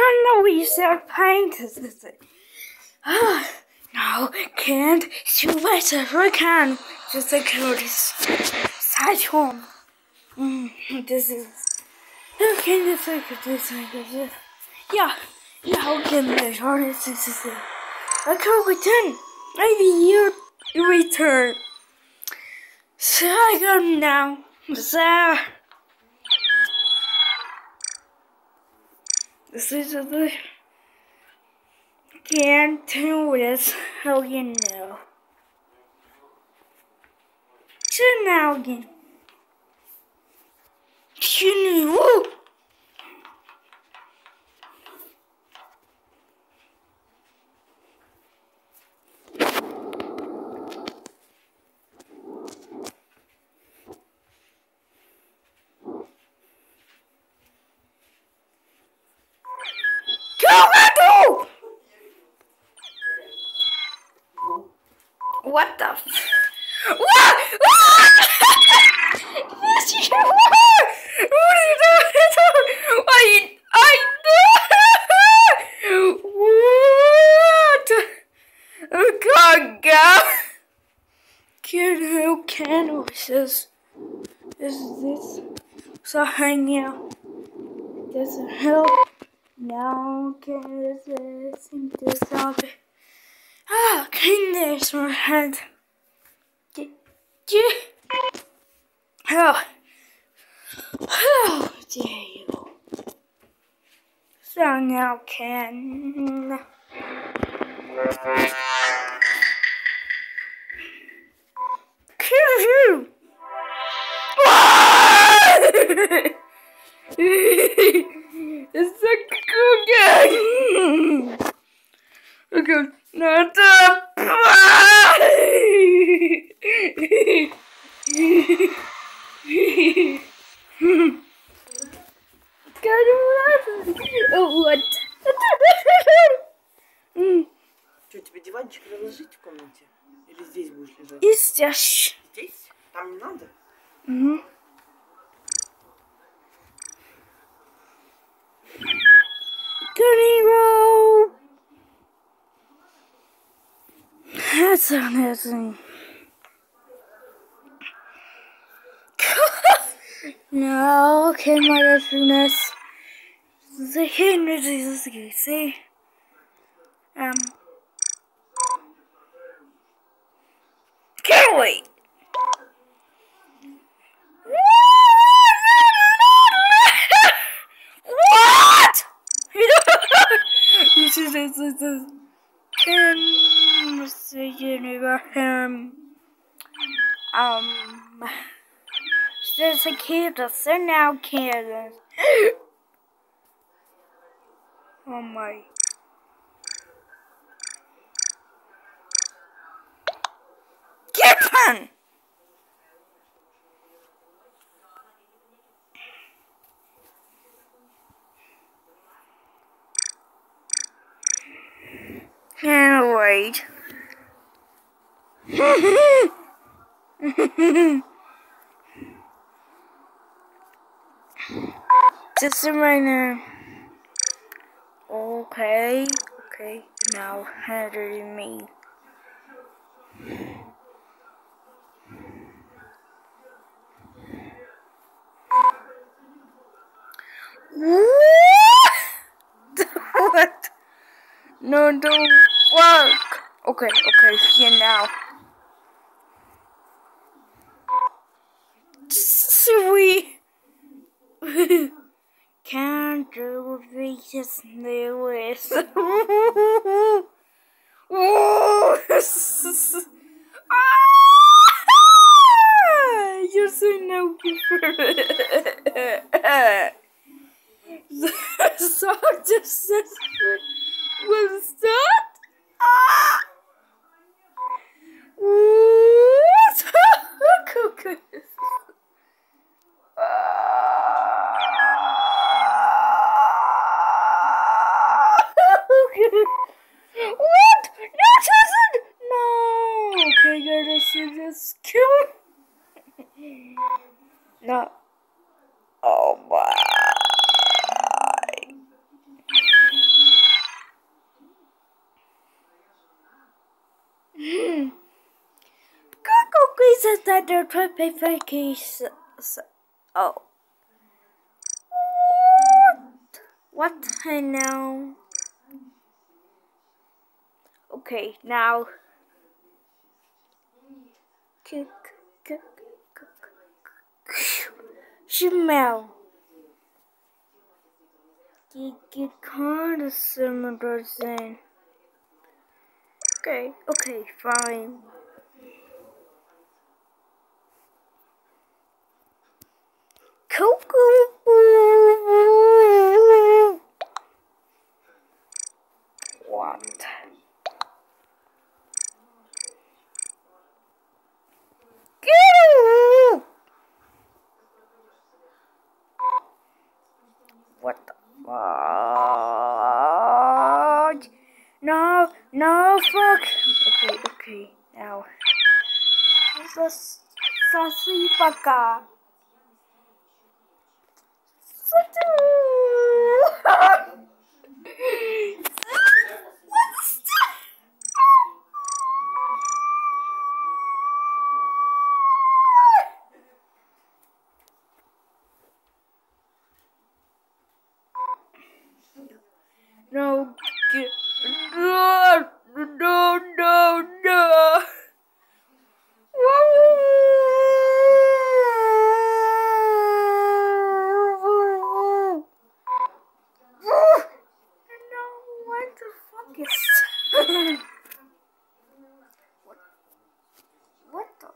don't know you said paint is it? Ah, no, can't. You better I can. Just like this side home. Mm, this is okay. This is this is this. Yeah, yeah. Okay, This is it. I can't return. Maybe you return. So I go now. So. This is the can't do this. Oh, you know. So now again. You know. Go, What the? F what? What are you doing? I, I. What? God, God. Can who can this? Is this so hang out? Doesn't help. Now can this seem to it? Ah, my head. Get, get. Oh, oh, dare you? So now can. Kill you! it's a cookie! Okay, the Oh, what? Что, тебе диванчик разложить в комнате? Или здесь будешь лежать? И здесь. Здесь? Там не надо? Угу. That's amazing. no, okay, my goodness. The Henry Jesus, see? Um. Can't wait. What? this is this is this conversation about him. Um, there's a that's in now Kansas. oh my. Giffen! Can't wait. Just right now. Okay, okay. Now, how you what? No, don't work. Okay, okay, here now. Sweet. Can't do this newest. Ah, you're so no song just was that? Ah! What? Cookies. What? That isn't. No. Okay, gotta see this kill. No. Oh my. just that the trippy. Oh. What? What? I know. Okay, now. Kick, kick, kick. Smell. Similar then. Okay, okay, fine. Cuckoo. What? Get What the fuck? No, no, fuck. Okay, okay, now. Let's sassy baka. No, get, no, no, no, no. No, what the fuck is what? What the?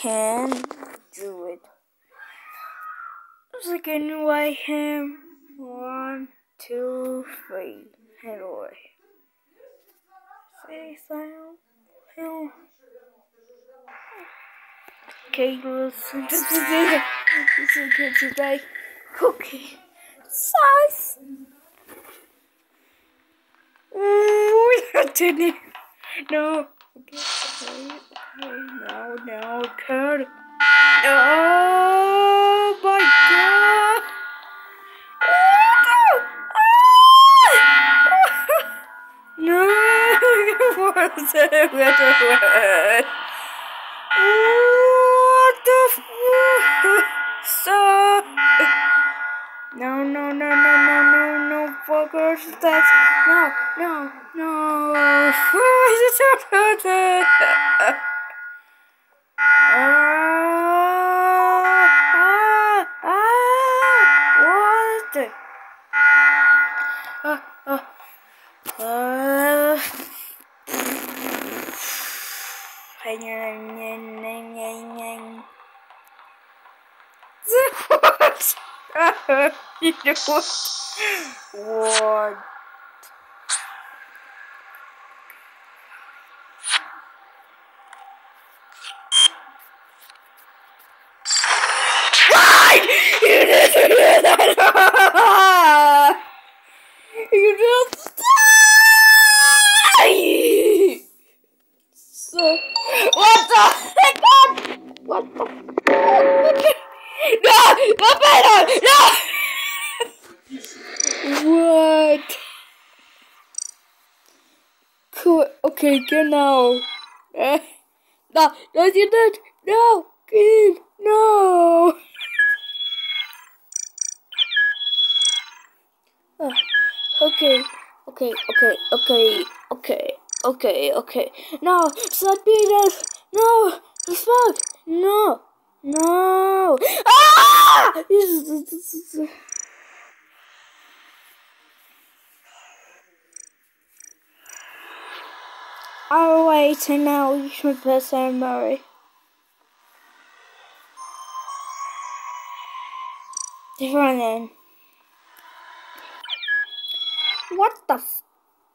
Can do it. It's like I him. One, two, three. Hello. Say sound. Hello. Okay, listen. It. This is good today. Okay. Size. Mm, Ooh, I didn't. No. Okay. No. No. Kurt. Oh my god. No, what's it? What the fuck? Stop! No, no, no, no, no, no, no, fuckers. That's no, no, no. Why is it so Ah, ah, what? Ah, ah. What? what? What? Why? You didn't do that! You just die! So, what the heck? What the? No! No! No! what? Cool. Okay, genau. Äh, eh? no, no, you did. No, kid, no. Ah, okay, okay, okay, okay, okay, okay. No, stop Peters! No! The Fuck! No! No! Ah! I'll wait and now you should press Murray. Just run in. What the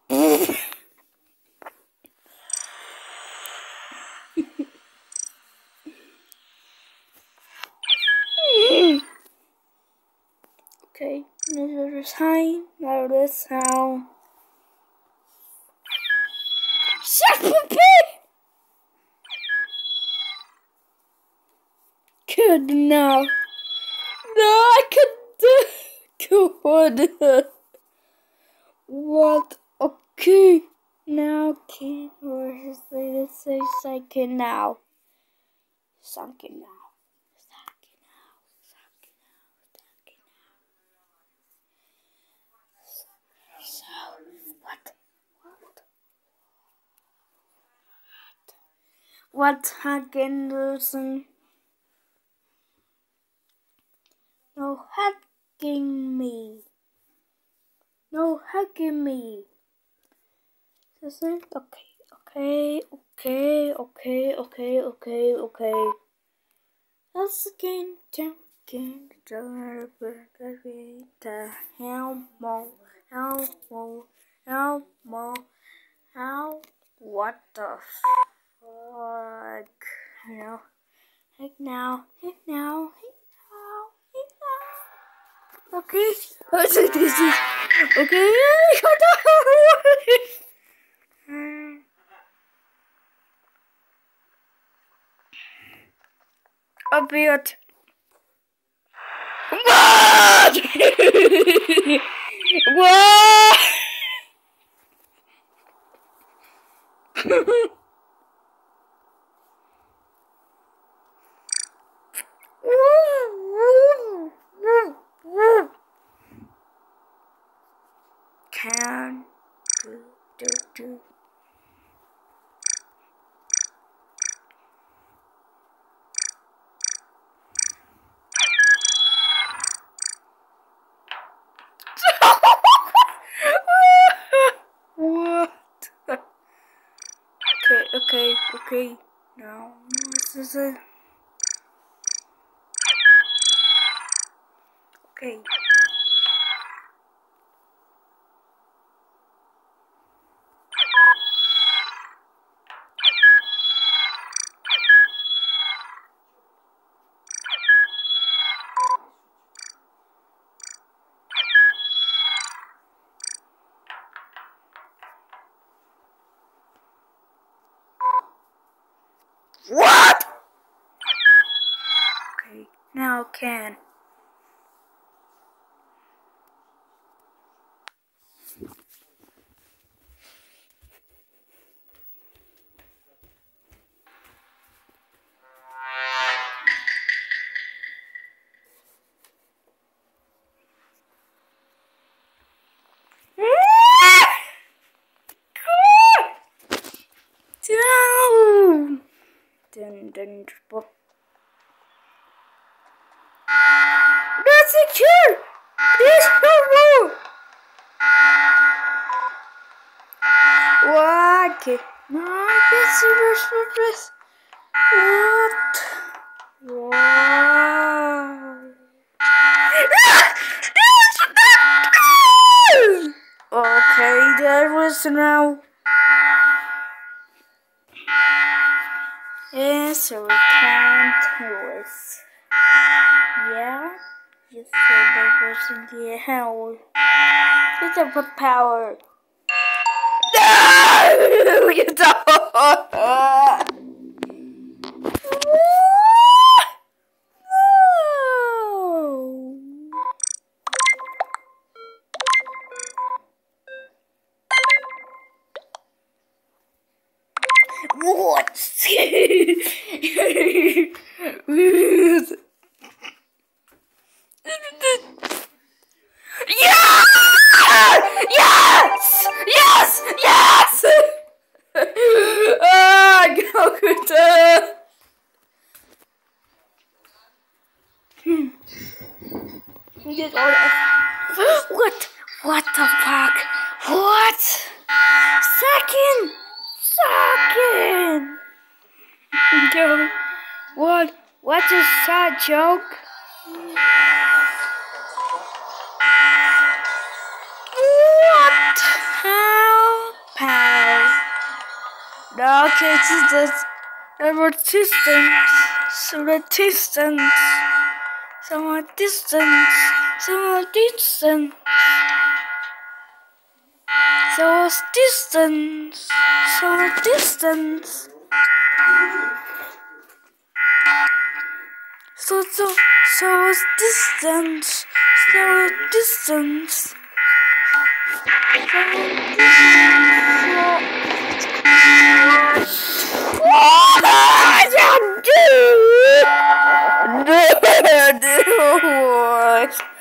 f- Okay, another notice how. Shut up, Good now. No, I could do good. What? Okay. Now can or let's say second now. Second now. Second now. Second now. Second now. So what? What? What Hagen? No hugging me. No hugging me. Listen. Okay. Okay. Okay. Okay. Okay. Okay. Okay. Let's again. Drinking the Elmo. Elmo. Elmo. How? What the fuck? You know. Heck now. Heck now. Heck now. Heck now. Okay. What's it? This is okay. A bit. What? what? Can do do do. what? Okay, okay. Now, this is it. Okay. Down. Dun, dun, bo- Okay. No, dress. What? Wow. okay, that was now. Yes, so we can't horse. Yeah? You said that was in the hell. It's a power. You don't! Did all that. What? What the fuck? What? Second! Second! Yo, what? What's a sad joke? What? How? Pow. No, okay, it's just the resistance. So the distance. So distance. Distance. So distance. So distance. So so so distance. So distance. What?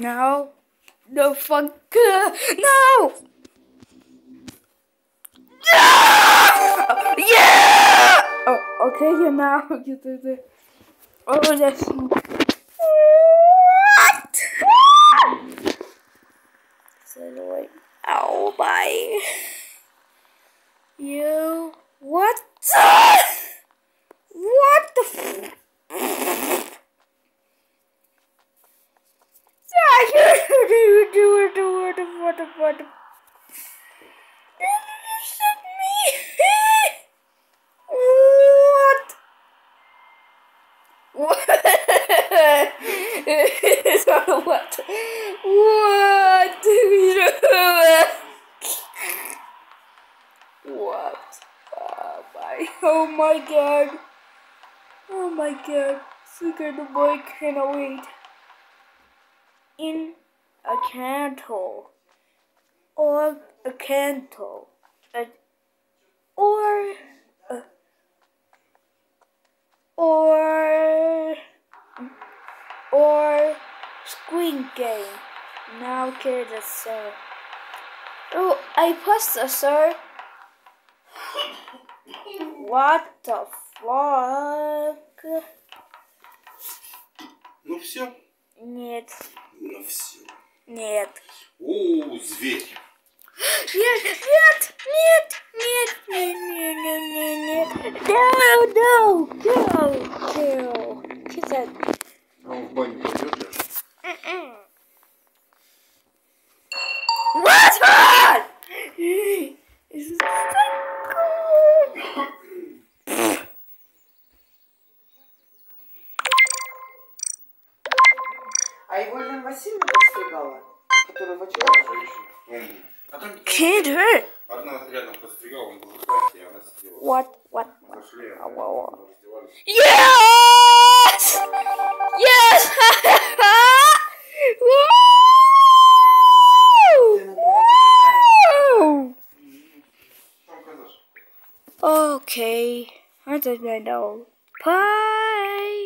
No. No fuck. No! Yeah! yeah! Oh, okay, you now you did it. Oh, yes. What? Slide away. Oh my. You. What? what the f what what what? What? Sorry, what? What? what? Oh my, oh my god. Oh my god. Secret the boy cannot wait In a candle. Or a candle. A, or a, or or screen game. Now get the sir. Oh, I pressed the sir. What the fuck? Ну все. Нет, Ну все. нет. О, зверь. Нет, нет, нет, нет, нет, нет, нет, нет, нет. No, no, go, go. She said, А в баню пойдешь? What's that? А его Елена Васильевна подстригала, которая в очках. Женщина. А там Can't hurt. одна рядом постригала, он был в платье, а она сидела. What, what? Мы зашли, А, а во, во. мы раздевались. Yes! Yes! Woo! Там казаш. Okay, I don't know. Bye.